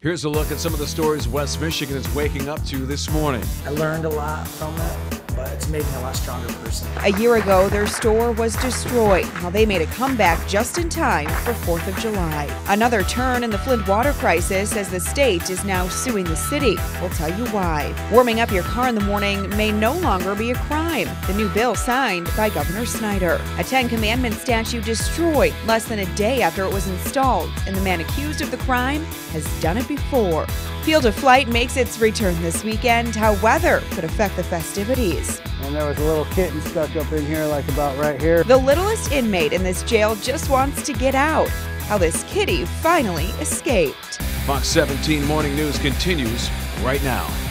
Here's a look at some of the stories West Michigan is waking up to this morning. I learned a lot from it, but it's made me a lot stronger person. A year ago, their store was destroyed. Now they made a comeback just in time for 4th of July. Another turn in the Flint water crisis as the state is now suing the city. We'll tell you why. Warming up your car in the morning may no longer be a crime. The new bill signed by Governor Snyder. A Ten Commandments statue destroyed less than a day after it was installed, and the man accused of the crime has done it before. Field of Flight makes its return this weekend. How weather could affect the festivities. And there was a little kitten stuck up in here, like about right here. The littlest inmate in this jail just wants to get out. How this kitty finally escaped. Fox 17 Morning News continues right now.